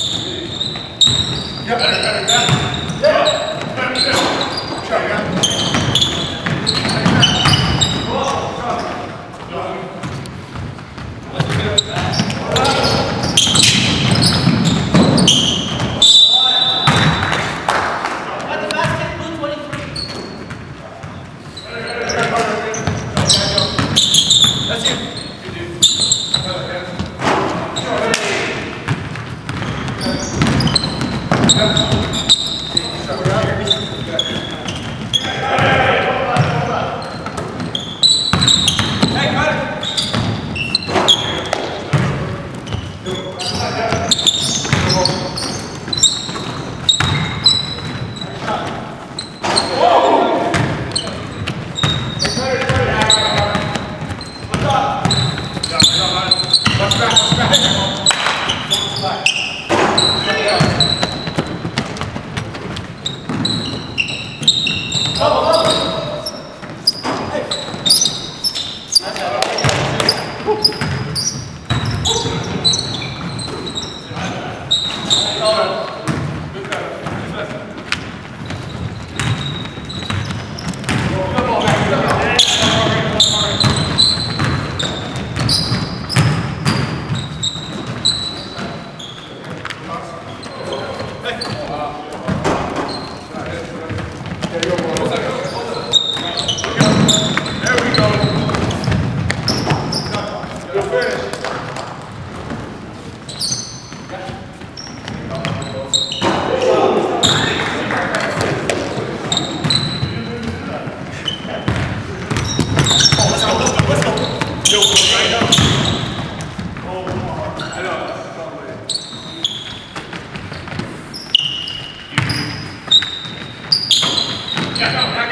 Yeah, better, better, better. Yeah. Yeah.